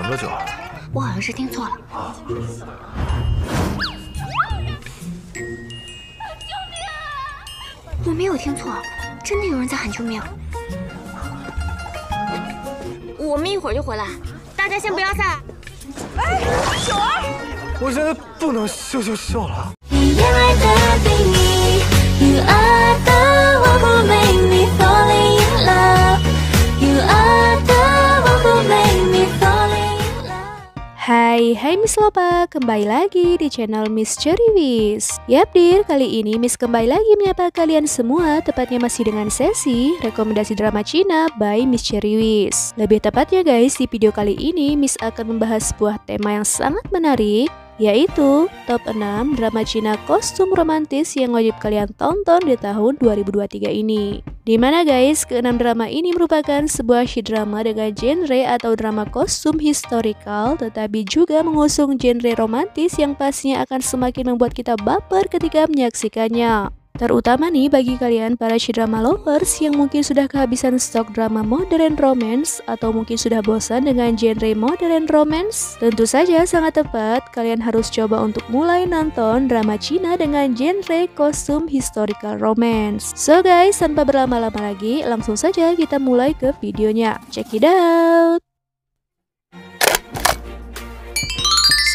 醒多久了？我好像是听错了。救命啊我没有听错，真的有人在喊救命。我们一会儿就回来，大家先不要散。哎，九儿，我现在不能秀秀秀了。Hai, hai Miss Lopa, kembali lagi di channel Miss Cherry Yap dir, kali ini Miss kembali lagi menyapa kalian semua Tepatnya masih dengan sesi rekomendasi drama Cina by Miss Cherry Lebih tepatnya guys, di video kali ini Miss akan membahas sebuah tema yang sangat menarik yaitu top 6 drama Cina kostum romantis yang wajib kalian tonton di tahun 2023 ini. Di mana guys, keenam drama ini merupakan sebuah drama dengan genre atau drama kostum historical tetapi juga mengusung genre romantis yang pastinya akan semakin membuat kita baper ketika menyaksikannya. Terutama nih bagi kalian para drama lovers yang mungkin sudah kehabisan stok drama modern romance atau mungkin sudah bosan dengan genre modern romance. Tentu saja sangat tepat kalian harus coba untuk mulai nonton drama Cina dengan genre kostum historical romance. So guys, tanpa berlama-lama lagi, langsung saja kita mulai ke videonya. Check it out!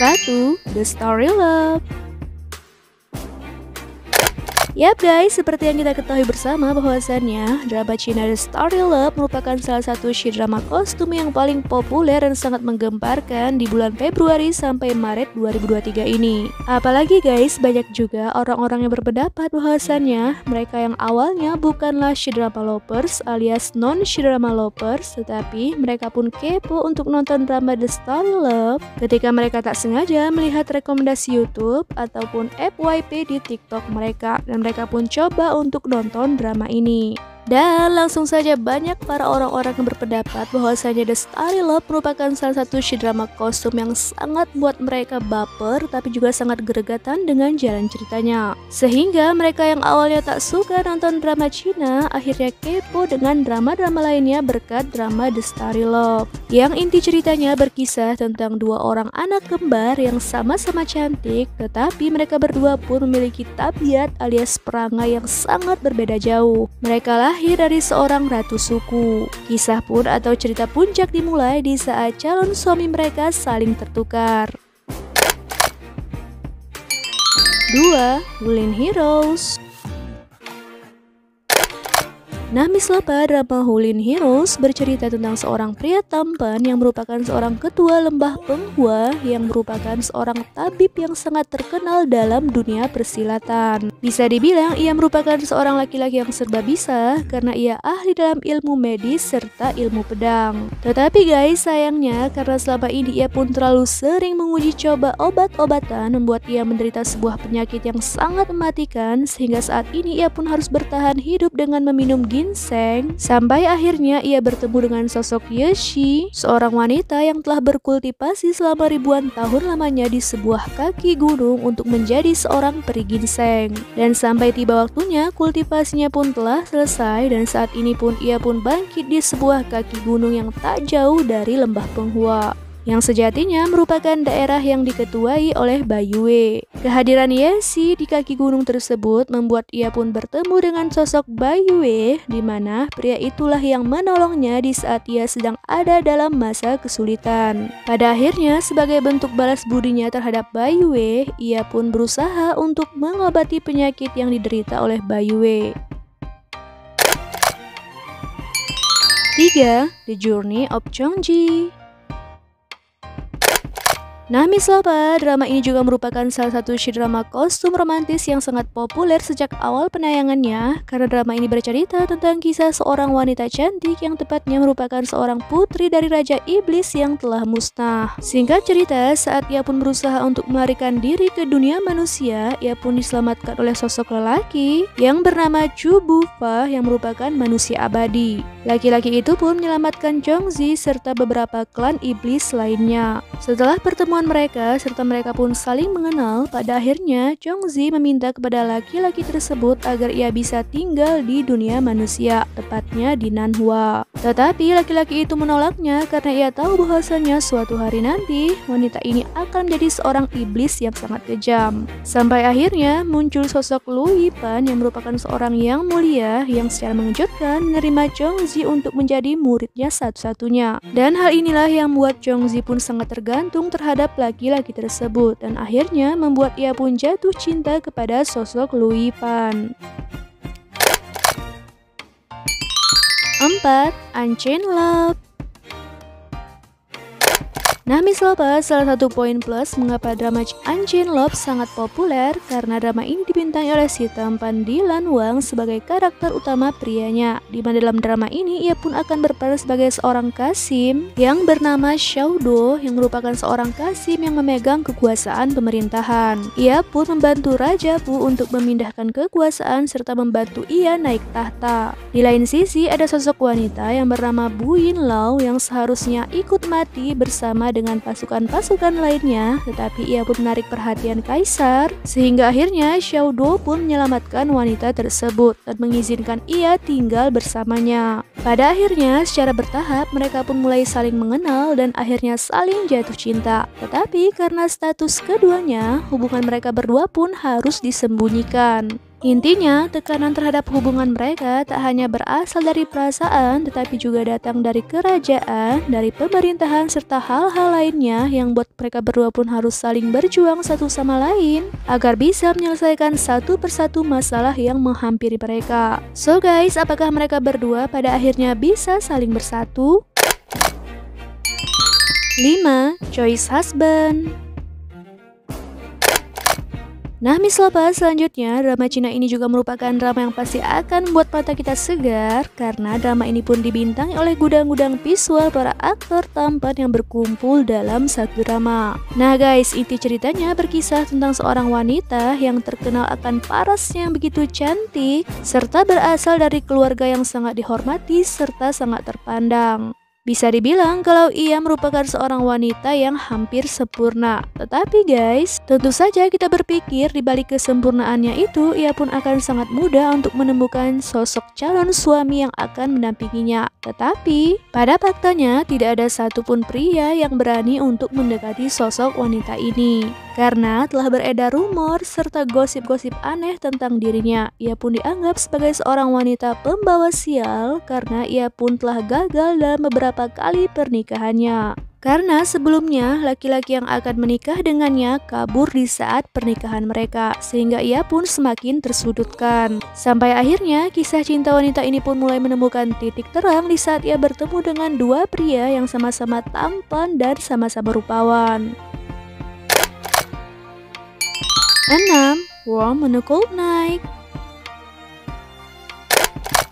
1. The Story Love Yap guys, seperti yang kita ketahui bersama bahwasannya drama Cina The Story Love merupakan salah satu drama kostum yang paling populer dan sangat menggemparkan di bulan Februari sampai Maret 2023 ini. Apalagi guys, banyak juga orang-orang yang berpendapat bahwasannya mereka yang awalnya bukanlah drama lovers alias non drama lovers, tetapi mereka pun kepo untuk nonton drama The Story Love ketika mereka tak sengaja melihat rekomendasi YouTube ataupun FYP di TikTok mereka dan mereka pun coba untuk nonton drama ini. Dan langsung saja banyak para orang-orang yang berpendapat bahwasanya The Starry Love merupakan salah satu drama kostum yang sangat buat mereka baper tapi juga sangat geregatan dengan jalan ceritanya. Sehingga mereka yang awalnya tak suka nonton drama Cina akhirnya kepo dengan drama-drama lainnya berkat drama The Starry Love. Yang inti ceritanya berkisah tentang dua orang anak kembar yang sama-sama cantik tetapi mereka berdua pun memiliki tabiat alias perangai yang sangat berbeda jauh. Mereka lah lahir dari seorang ratu suku. Kisah pun atau cerita puncak dimulai di saat calon suami mereka saling tertukar. 2. Wulin Heroes Nah, Miss Lopa drama Hulin Heroes bercerita tentang seorang pria tampan yang merupakan seorang ketua lembah penghua yang merupakan seorang tabib yang sangat terkenal dalam dunia persilatan. Bisa dibilang ia merupakan seorang laki-laki yang serba bisa karena ia ahli dalam ilmu medis serta ilmu pedang. Tetapi guys, sayangnya karena selama ini ia pun terlalu sering menguji coba obat-obatan membuat ia menderita sebuah penyakit yang sangat mematikan sehingga saat ini ia pun harus bertahan hidup dengan meminum ginseng ginseng sampai akhirnya ia bertemu dengan sosok Yeshi, seorang wanita yang telah berkultivasi selama ribuan tahun lamanya di sebuah kaki gunung untuk menjadi seorang peri ginseng. Dan sampai tiba waktunya, kultivasinya pun telah selesai dan saat ini pun ia pun bangkit di sebuah kaki gunung yang tak jauh dari lembah penghua yang sejatinya merupakan daerah yang diketuai oleh Bayue. Kehadiran Yesi di kaki gunung tersebut membuat ia pun bertemu dengan sosok Bayue, di mana pria itulah yang menolongnya di saat ia sedang ada dalam masa kesulitan. Pada akhirnya, sebagai bentuk balas budinya terhadap Bayue, ia pun berusaha untuk mengobati penyakit yang diderita oleh Bayue. 3. The Journey of Chongji Nah Miss Lopa, drama ini juga merupakan salah satu drama kostum romantis yang sangat populer sejak awal penayangannya karena drama ini bercerita tentang kisah seorang wanita cantik yang tepatnya merupakan seorang putri dari Raja Iblis yang telah musnah. Singkat cerita, saat ia pun berusaha untuk melarikan diri ke dunia manusia, ia pun diselamatkan oleh sosok lelaki yang bernama Chu Bufa yang merupakan manusia abadi. Laki-laki itu pun menyelamatkan Zhongzi serta beberapa klan iblis lainnya. Setelah pertemuan pertemuan mereka serta mereka pun saling mengenal, pada akhirnya Chongzi meminta kepada laki-laki tersebut agar ia bisa tinggal di dunia manusia, tepatnya di Nanhua. Tetapi laki-laki itu menolaknya karena ia tahu bahwasanya suatu hari nanti wanita ini akan menjadi seorang iblis yang sangat kejam. Sampai akhirnya muncul sosok Lu Yipan yang merupakan seorang yang mulia yang secara mengejutkan menerima Chongzi untuk menjadi muridnya satu-satunya. Dan hal inilah yang membuat Chongzi pun sangat tergantung terhadap laki-laki tersebut dan akhirnya membuat ia pun jatuh cinta kepada sosok Louis Pan. 4. Unchained Love Nah, Lopa, salah satu poin plus mengapa drama Anjin Love sangat populer karena drama ini dibintangi oleh si tampan Dylan Wang sebagai karakter utama prianya. Di mana dalam drama ini ia pun akan berperan sebagai seorang Kasim yang bernama Xiao Do yang merupakan seorang Kasim yang memegang kekuasaan pemerintahan. Ia pun membantu Raja Bu untuk memindahkan kekuasaan serta membantu ia naik tahta. Di lain sisi ada sosok wanita yang bernama Bu Yin Lao yang seharusnya ikut mati bersama dengan pasukan-pasukan lainnya, tetapi ia pun menarik perhatian kaisar, sehingga akhirnya Xiao Do pun menyelamatkan wanita tersebut dan mengizinkan ia tinggal bersamanya. Pada akhirnya, secara bertahap mereka pun mulai saling mengenal dan akhirnya saling jatuh cinta. Tetapi karena status keduanya, hubungan mereka berdua pun harus disembunyikan. Intinya, tekanan terhadap hubungan mereka tak hanya berasal dari perasaan, tetapi juga datang dari kerajaan, dari pemerintahan, serta hal-hal lainnya yang buat mereka berdua pun harus saling berjuang satu sama lain agar bisa menyelesaikan satu persatu masalah yang menghampiri mereka. So guys, apakah mereka berdua pada akhirnya bisa saling bersatu? 5. Choice Husband Nah, Miss Lopa, selanjutnya drama Cina ini juga merupakan drama yang pasti akan membuat mata kita segar karena drama ini pun dibintangi oleh gudang-gudang visual para aktor tampan yang berkumpul dalam satu drama. Nah guys, inti ceritanya berkisah tentang seorang wanita yang terkenal akan parasnya yang begitu cantik serta berasal dari keluarga yang sangat dihormati serta sangat terpandang. Bisa dibilang kalau ia merupakan seorang wanita yang hampir sempurna. Tetapi guys, tentu saja kita berpikir di balik kesempurnaannya itu, ia pun akan sangat mudah untuk menemukan sosok calon suami yang akan mendampinginya. Tetapi, pada faktanya tidak ada satupun pria yang berani untuk mendekati sosok wanita ini. Karena telah beredar rumor serta gosip-gosip aneh tentang dirinya, ia pun dianggap sebagai seorang wanita pembawa sial karena ia pun telah gagal dalam beberapa kali pernikahannya. Karena sebelumnya laki-laki yang akan menikah dengannya kabur di saat pernikahan mereka, sehingga ia pun semakin tersudutkan. Sampai akhirnya kisah cinta wanita ini pun mulai menemukan titik terang di saat ia bertemu dengan dua pria yang sama-sama tampan dan sama-sama rupawan. 6. Warm on a cold night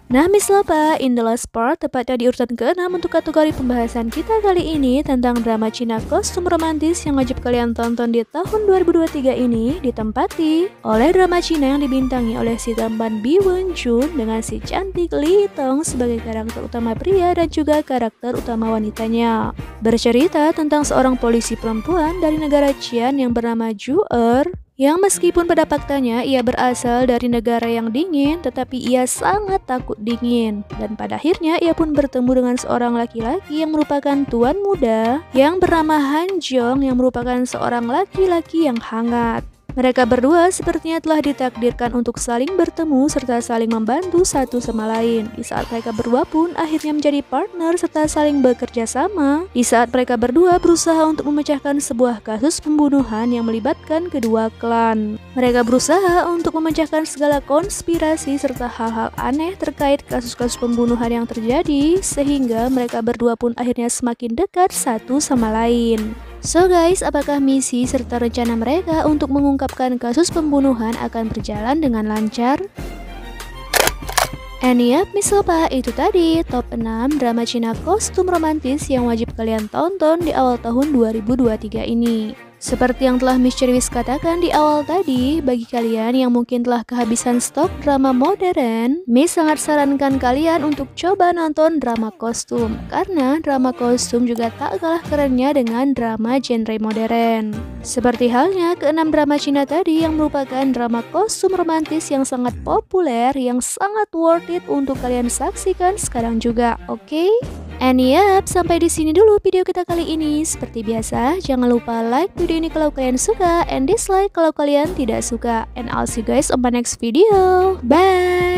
Nah, Miss Lopa, in the last part, tepatnya di urutan ke-6 untuk kategori pembahasan kita kali ini tentang drama Cina kostum romantis yang wajib kalian tonton di tahun 2023 ini ditempati oleh drama Cina yang dibintangi oleh si tampan Bi Wen Jun dengan si cantik Li Tong sebagai karakter utama pria dan juga karakter utama wanitanya. Bercerita tentang seorang polisi perempuan dari negara Qian yang bernama Ju Er yang meskipun pada faktanya ia berasal dari negara yang dingin, tetapi ia sangat takut dingin. Dan pada akhirnya ia pun bertemu dengan seorang laki-laki yang merupakan tuan muda yang bernama Han Jong yang merupakan seorang laki-laki yang hangat. Mereka berdua sepertinya telah ditakdirkan untuk saling bertemu serta saling membantu satu sama lain. Di saat mereka berdua pun akhirnya menjadi partner serta saling bekerja sama. Di saat mereka berdua berusaha untuk memecahkan sebuah kasus pembunuhan yang melibatkan kedua klan. Mereka berusaha untuk memecahkan segala konspirasi serta hal-hal aneh terkait kasus-kasus pembunuhan yang terjadi sehingga mereka berdua pun akhirnya semakin dekat satu sama lain. So guys, apakah misi serta rencana mereka untuk mengungkapkan kasus pembunuhan akan berjalan dengan lancar? And yep, Miss Sopa, itu tadi top 6 drama Cina kostum romantis yang wajib kalian tonton di awal tahun 2023 ini. Seperti yang telah Miss Cherwis katakan di awal tadi, bagi kalian yang mungkin telah kehabisan stok drama modern, Miss sangat sarankan kalian untuk coba nonton drama kostum, karena drama kostum juga tak kalah kerennya dengan drama genre modern. Seperti halnya keenam drama Cina tadi yang merupakan drama kostum romantis yang sangat populer, yang sangat worth it untuk kalian saksikan sekarang juga, oke? Okay? And yep, sampai di sini dulu video kita kali ini. Seperti biasa, jangan lupa like video ini kalau kalian suka and dislike kalau kalian tidak suka. And I'll see you guys on my next video. Bye!